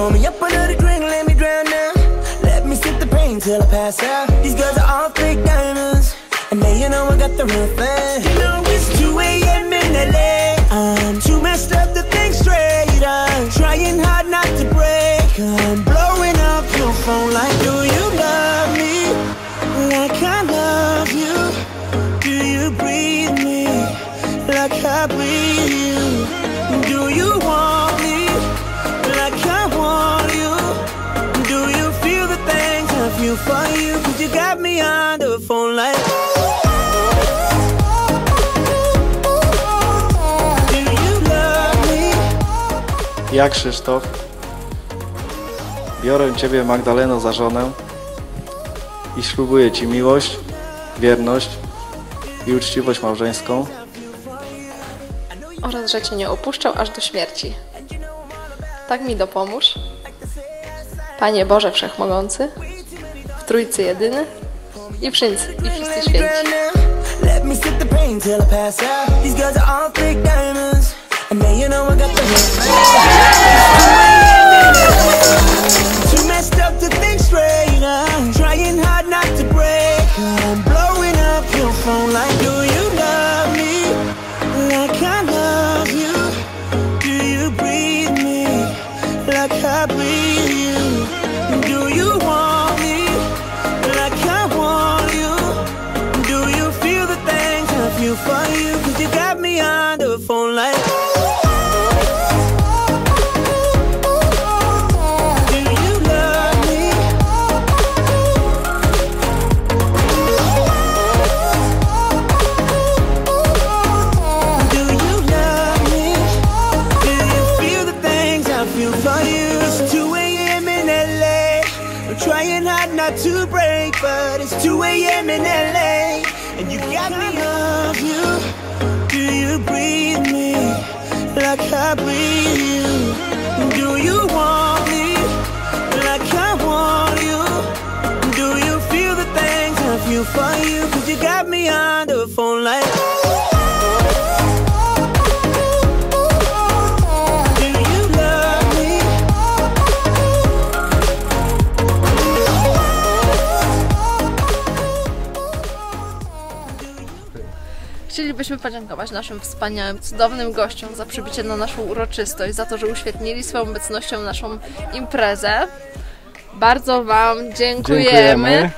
Pull me up another drink, let me drown now. Let me sip the pain till I pass out. These girls are all fake diamonds. And now you know I got the real thing. Feel for you? Cause you got me on the phone like Do you love me? Ja, Krzysztof, biorę Ciebie, Magdaleno, za żonę i ślubuję Ci miłość, wierność i uczciwość małżeńską. oraz że Cię nie opuszczał aż do śmierci. Tak mi dopomóż. Panie Boże Wszechmogący, Trójcy Jedyny i wszyscy, i wszyscy święci. Let me the pain till I pass out. These girls are all diamonds. And now you know I got the you? It's 2 a.m. in LA. I'm trying hard not to break, but it's 2 a.m. in LA. And you got me love you. Do you breathe me like I breathe you? Do you want me like I want you? Do you feel the things I feel for you? Cause you got me on the phone like chcielibyśmy podziękować naszym wspaniałym, cudownym gościom za przybycie na naszą uroczystość, za to, że uświetnili swoją obecnością naszą imprezę. Bardzo Wam dziękujemy. dziękujemy.